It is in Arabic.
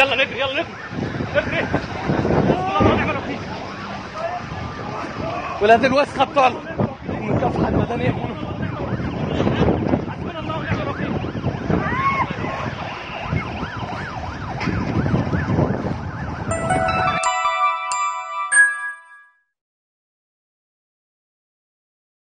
يلا نجري يلا نجري نجري ولا الوسخه بتوع المكافحه المدنيه